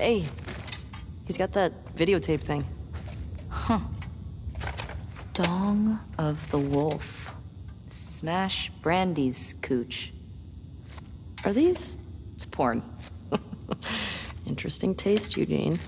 Hey, he's got that videotape thing. Huh. Dong of the Wolf. Smash Brandy's cooch. Are these It's porn. interesting taste, Eugene?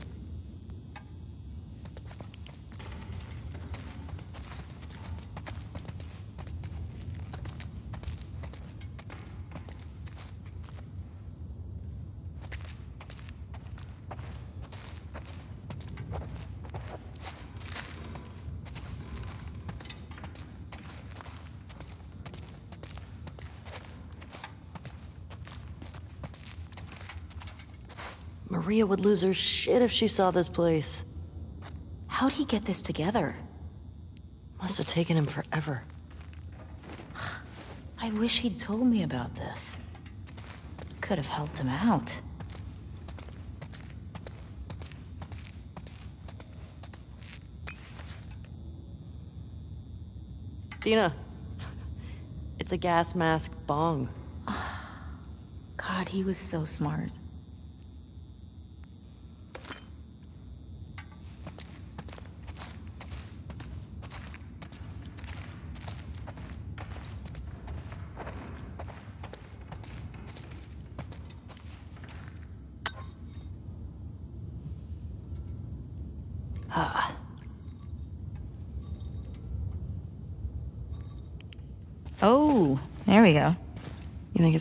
Maria would lose her shit if she saw this place. How'd he get this together? Must have taken him forever. I wish he'd told me about this. Could have helped him out. Dina, it's a gas mask bong. God, he was so smart. Oh, there we go. You think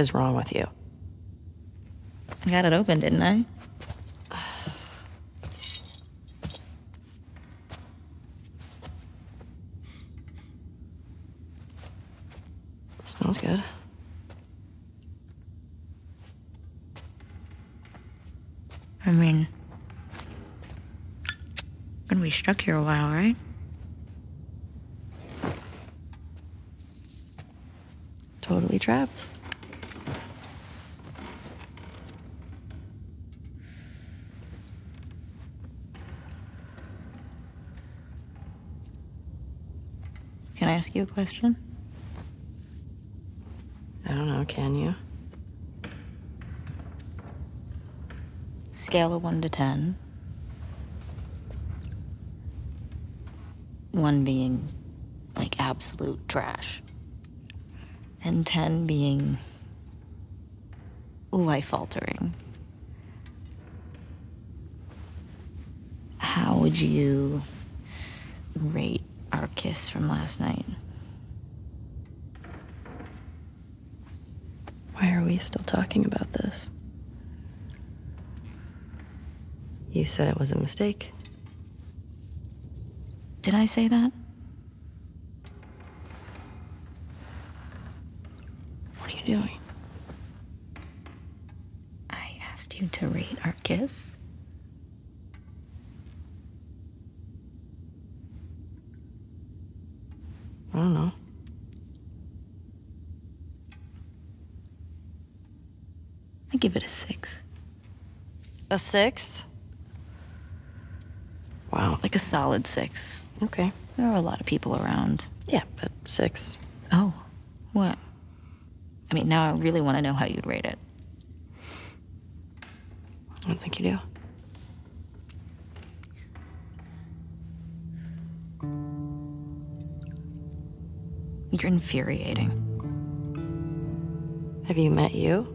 is wrong with you? I got it open, didn't I? Smells good. I mean. Gonna be stuck here a while, right? Totally trapped. Ask you a question? I don't know, can you? Scale of 1 to 10. 1 being like absolute trash. And 10 being life altering. How would you rate our kiss from last night? Why are we still talking about this? You said it was a mistake. Did I say that? What are you doing? I asked you to rate our kiss. I don't know. I give it a six. A six? Wow. Like a solid six. Okay. There are a lot of people around. Yeah, but six. Oh, what? I mean, now I really want to know how you'd rate it. I don't think you do. You're infuriating. Have you met you?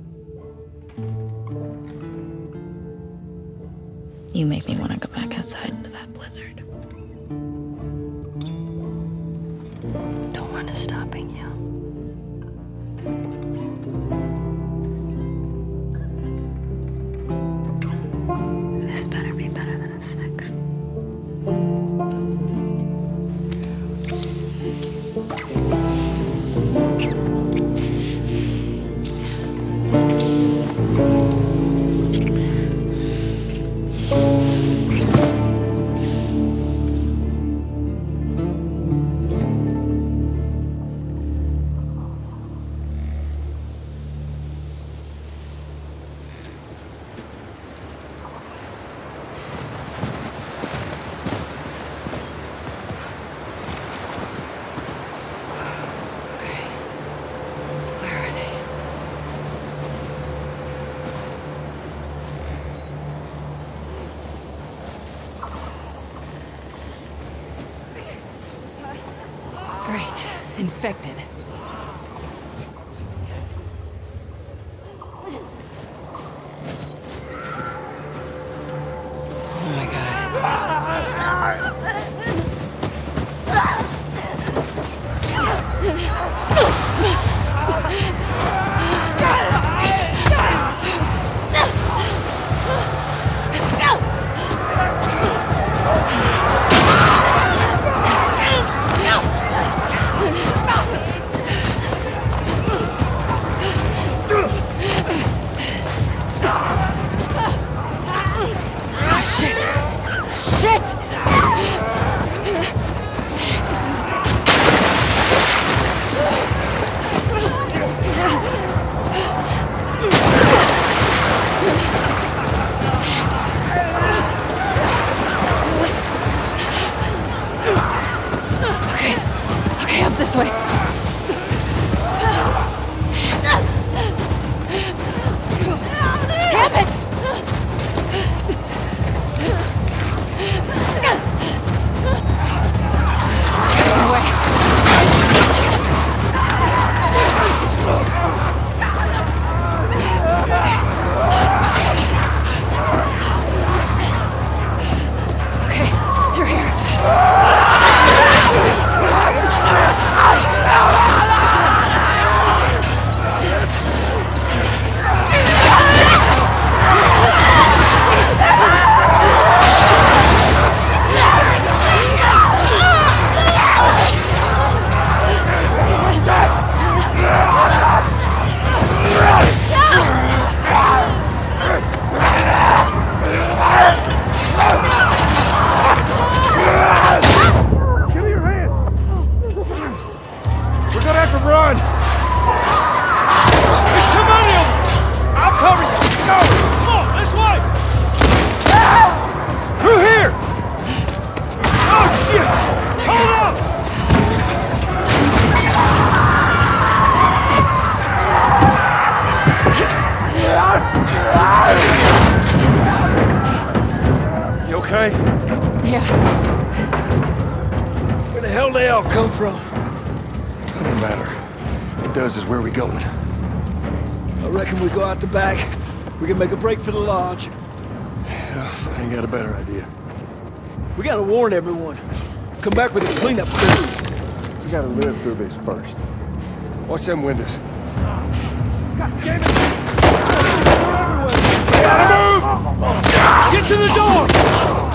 You make me want to go back outside into that blizzard. No one is stopping you. This way. You? Yeah. Where the hell they all come from? It don't matter. What does is where we going. I reckon we go out the back. We can make a break for the lodge. Yeah, oh, I ain't got a better idea. We gotta warn everyone. Come back with a cleanup crew. We gotta live through this first. Watch them windows. God damn it! Gotta move! Get to the door!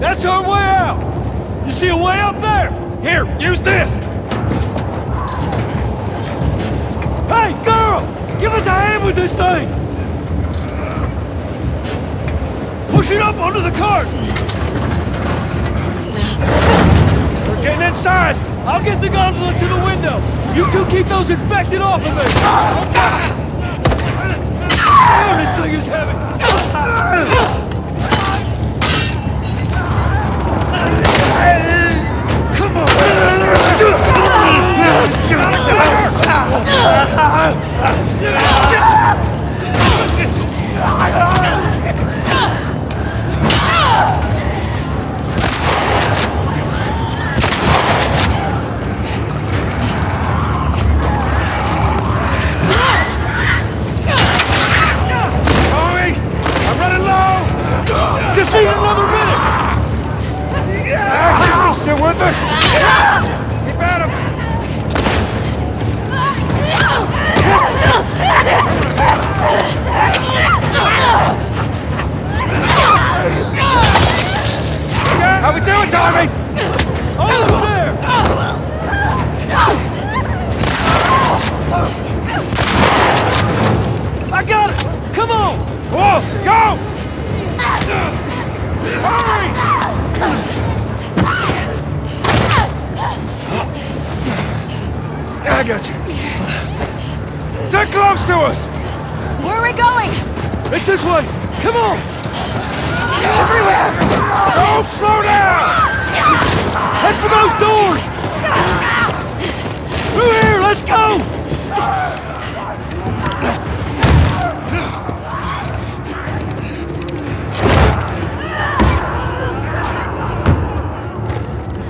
That's our way out! You see a way up there? Here, use this! Hey, girl! Give us a hand with this thing! Push it up onto the cart! We're getting inside! I'll get the gondola to the window! You two keep those infected off of me! Damn, this thing is heavy! Just need another minute! Ah, with us! Keep at him! How we doing, Tommy? There! I got it! Come on! Whoa, go! Hurry! Get you. Get close to us! Where are we going? It's this way! Come on! Everywhere! Don't slow down! Head for those doors! Through here, let's go!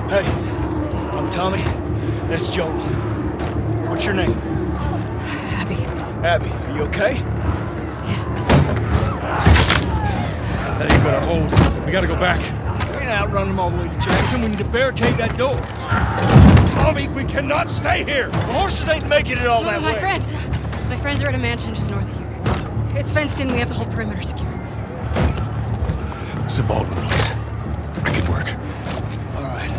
Hey, I'm Tommy. That's Joel. What's your name? Abby. Abby, are you okay? Yeah. That ain't gonna hold. We gotta go back. We ain't outrun them all the way to Jackson. We need to barricade that door. Tommy, we cannot stay here! The horses ain't making it all that my way. My friends. My friends are at a mansion just north of here. It's fenced in. We have the whole perimeter secure. It's the Baldwin place. I could work. All right.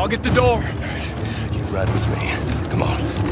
I'll get the door. All right. You ride with me. Come on.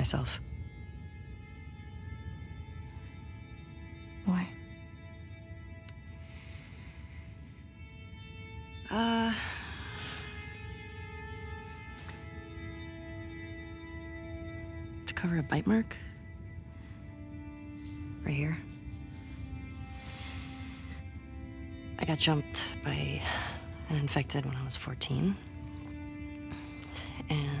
myself. Why? Uh. To cover a bite mark. Right here. I got jumped by an infected when I was 14. And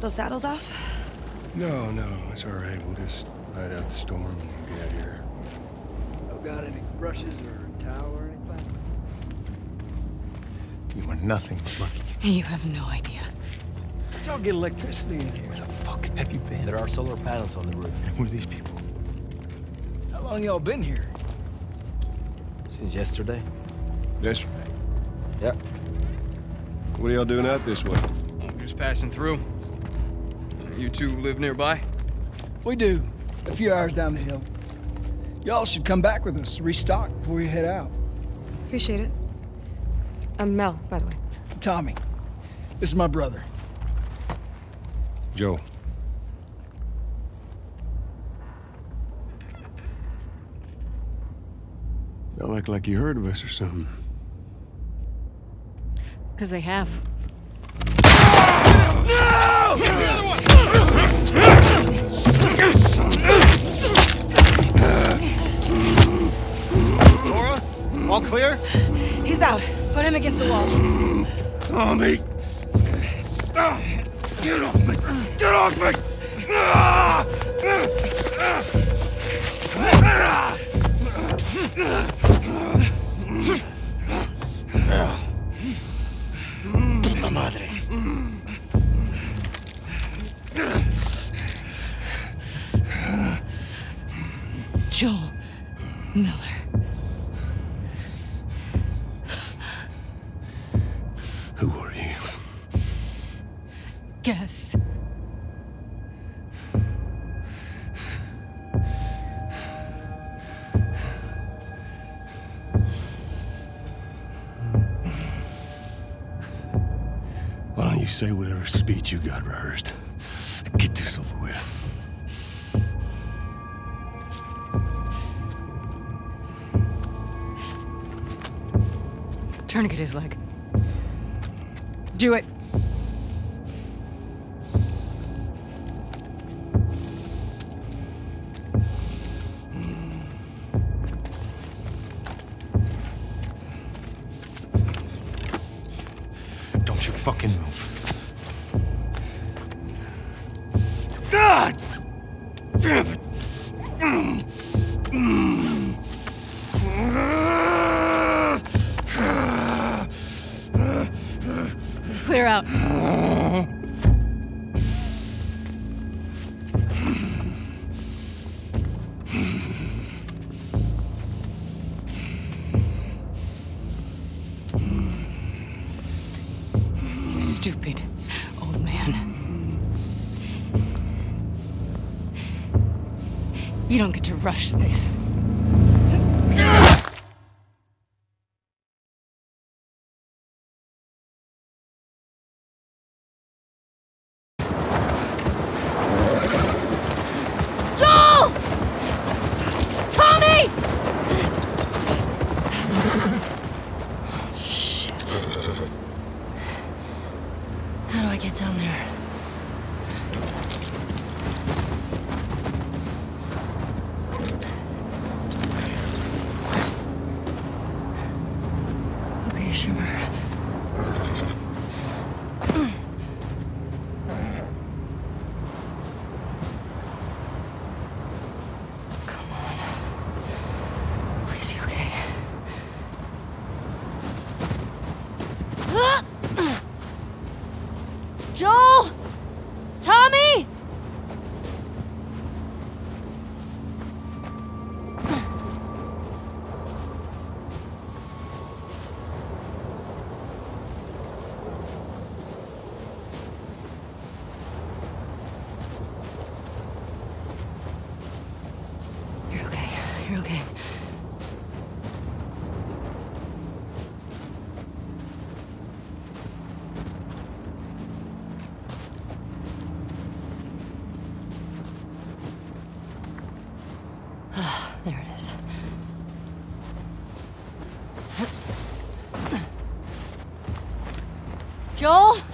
Get those saddles off? No, no, it's all right. We'll just ride out the storm and get out of here. got any brushes or a towel or anything? You are nothing but lucky. You have no idea. Y'all get electricity in here. Where the fuck have you been? There are solar panels on the roof. And who are these people? How long y'all been here? Since yesterday? Yesterday. Yep. What are y'all doing out this way? Just passing through. You two live nearby? We do. A few hours down the hill. Y'all should come back with us, restock before you head out. Appreciate it. I'm Mel, by the way. Tommy, this is my brother. Joel. Y'all act like you heard of us or something. Because they have. All clear? He's out. Put him against the wall. Tommy! Get off me! Get off me! Puta madre. Joel Miller. Who are you? Guess. Why don't you say whatever speech you got rehearsed? Get this over with. Tourniquet his leg. Do it. Stupid old man. You don't get to rush this. Joel! Tommy! Shit. How do I get down there? Okay, Shimmer. Come on. Please be okay. Joel! Tommy! You're okay. You're okay. Ah, there it is. Joel?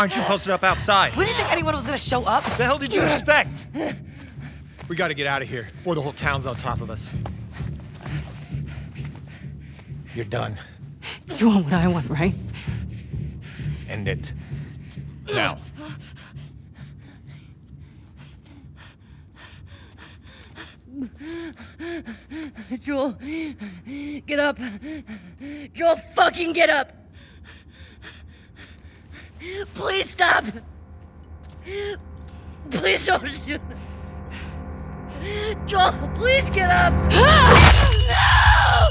Why aren't you posted up outside? We didn't think anyone was gonna show up. What the hell did you expect? We gotta get out of here before the whole town's on top of us. You're done. You want what I want, right? End it. Now. Joel, get up. Joel, fucking get up. Please stop. Please don't shoot. Joel, please get up. no!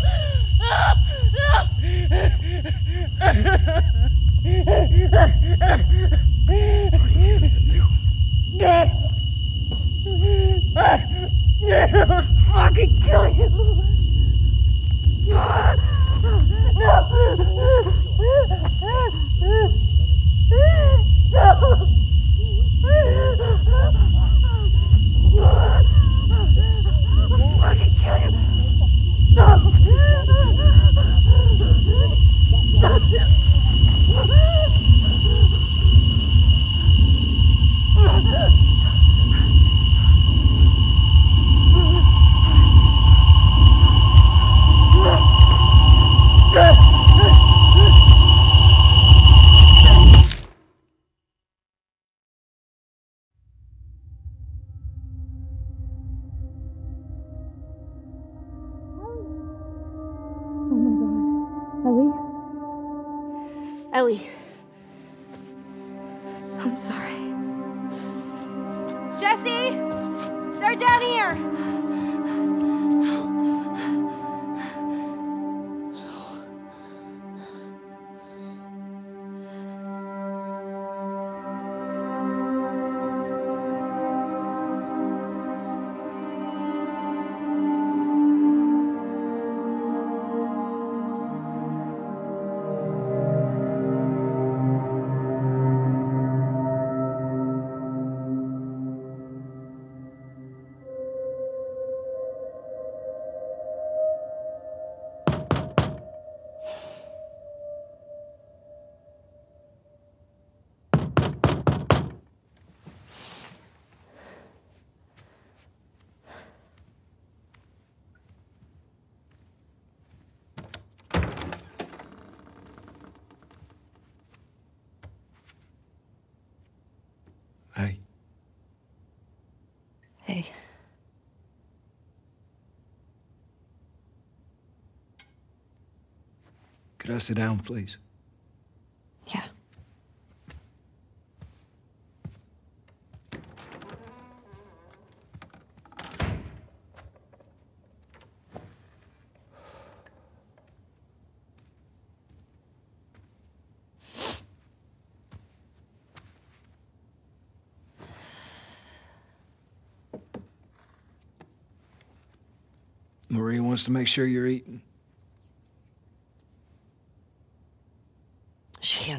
No! fucking kill you. Ellie. Can you? Could I sit down, please? Yeah. Maria wants to make sure you're eating. She can't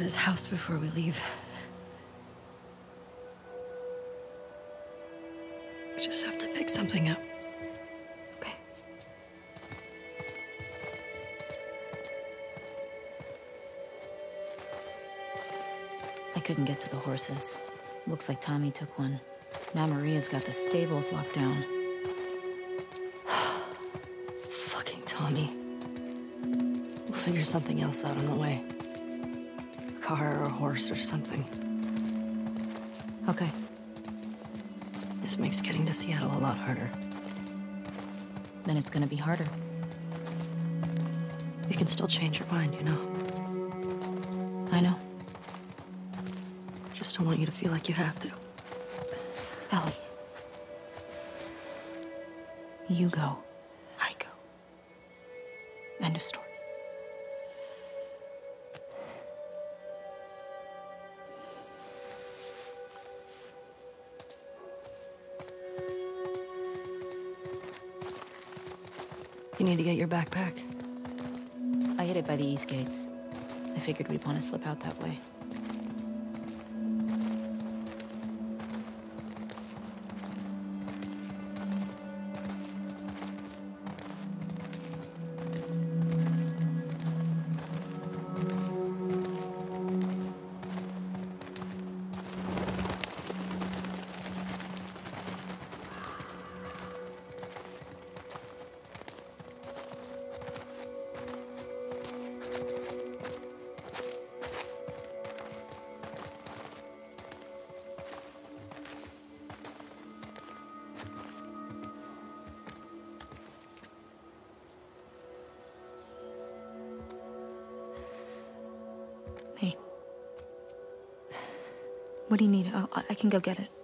At his house before we leave. I just have to pick something up. Okay. I couldn't get to the horses. Looks like Tommy took one. Now Maria's got the stables locked down. Fucking Tommy. We'll figure something else out on the way. A car or a horse or something. Okay. This makes getting to Seattle a lot harder. Then it's gonna be harder. You can still change your mind, you know. I know. I just don't want you to feel like you have to. Ellie. You go. Need to get your backpack. I hid it by the east gates. I figured we'd want to slip out that way. What do you need? Oh, I'll, I can go get it.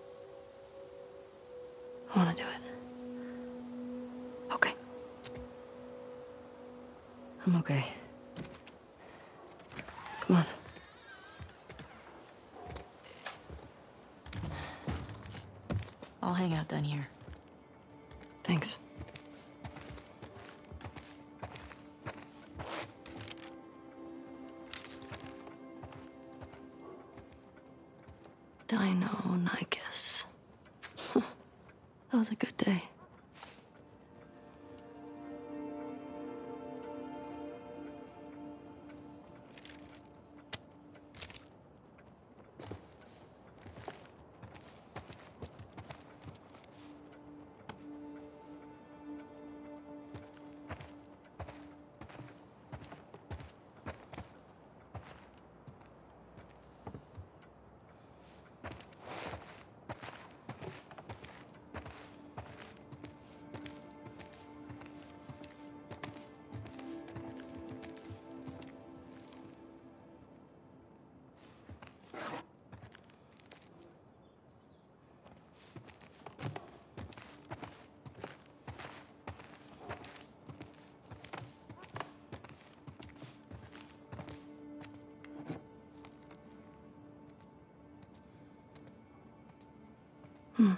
Hmm.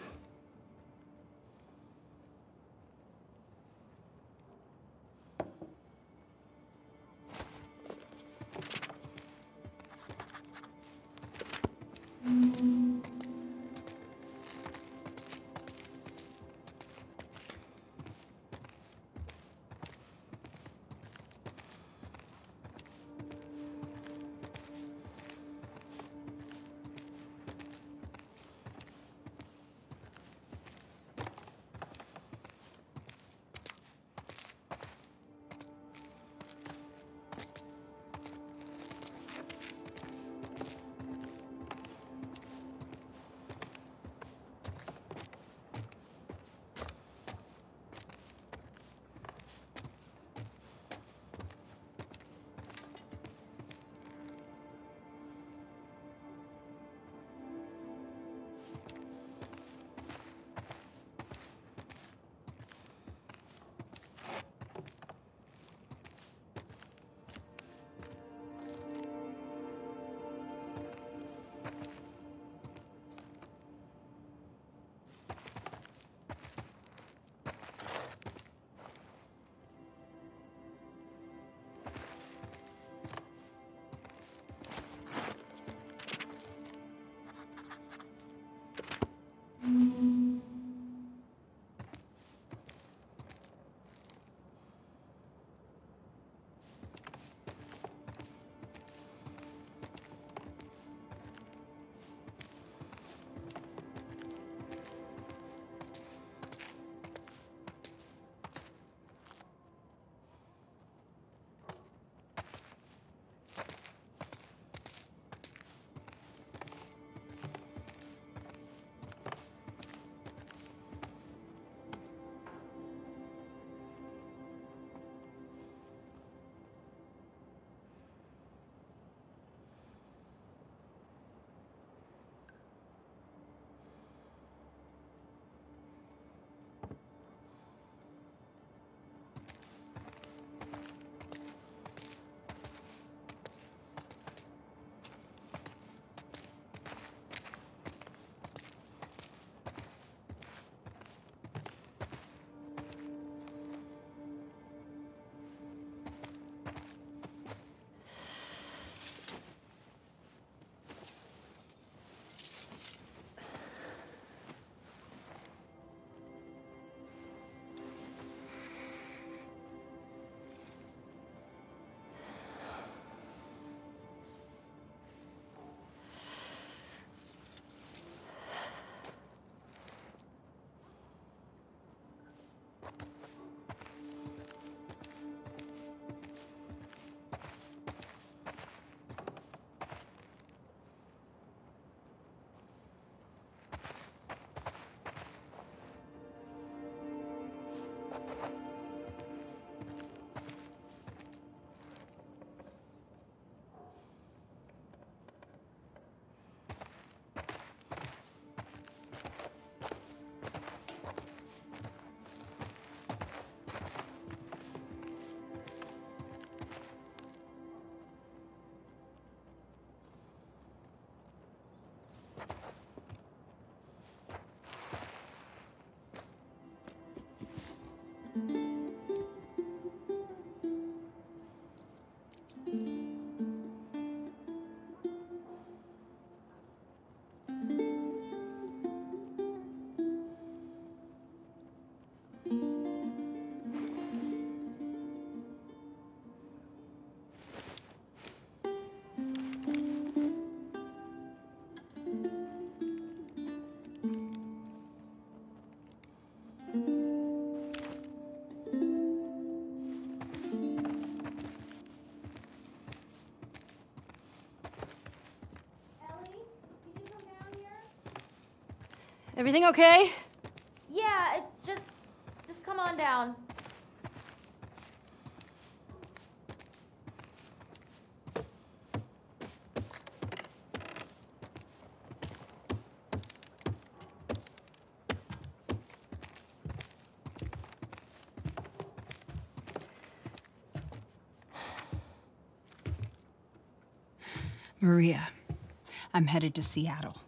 Everything okay? Yeah, it's just. Just come on down. Maria, I'm headed to Seattle.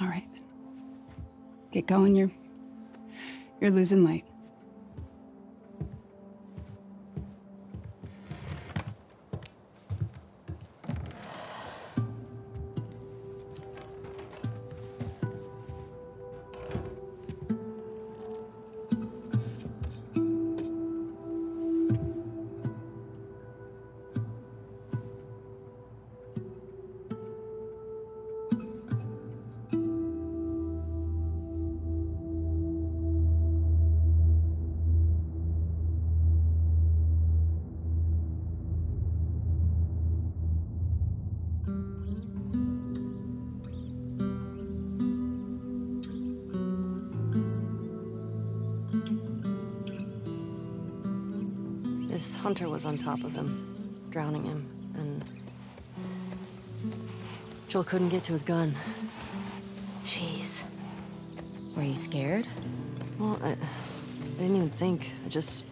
All right. Get going. You're you're losing light. Was on top of him, drowning him, and Joel couldn't get to his gun. Jeez. Were you scared? Well, I, I didn't even think. I just,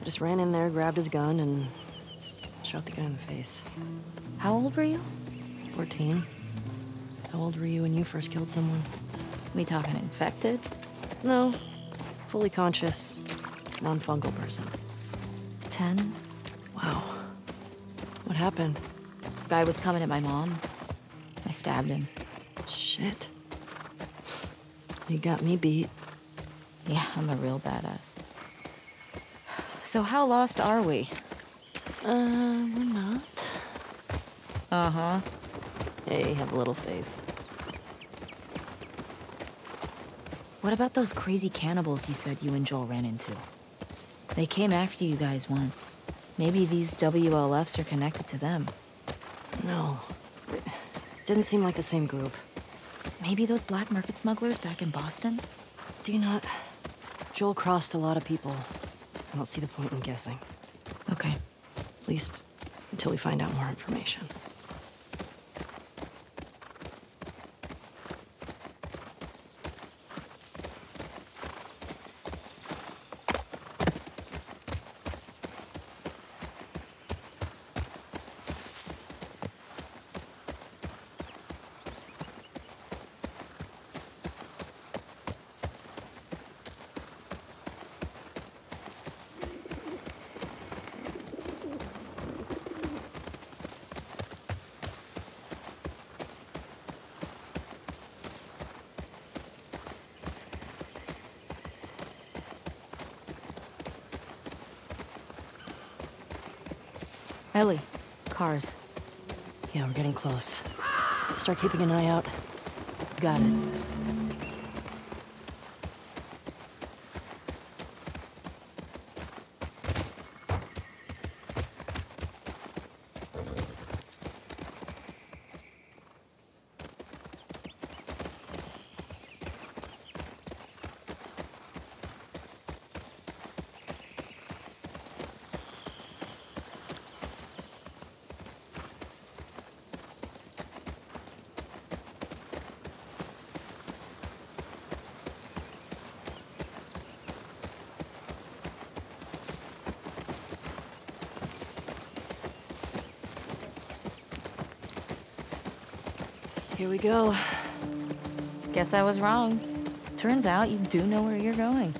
I just ran in there, grabbed his gun, and shot the guy in the face. How old were you? 14. How old were you when you first killed someone? We talking infected? No, fully conscious, non-fungal person. Ten? Wow. What happened? Guy was coming at my mom. I stabbed him. Shit. You got me beat. Yeah, I'm a real badass. So how lost are we? Uh, we're not. Uh-huh. Hey, have a little faith. What about those crazy cannibals you said you and Joel ran into? They came after you guys once. Maybe these WLFs are connected to them. No. It didn't seem like the same group. Maybe those black market smugglers back in Boston? Do you not? Joel crossed a lot of people. I don't see the point in guessing. Okay. At least until we find out more information. Ellie, cars. Yeah, we're getting close. Start keeping an eye out. Got it. Here we go. Guess I was wrong. Turns out you do know where you're going.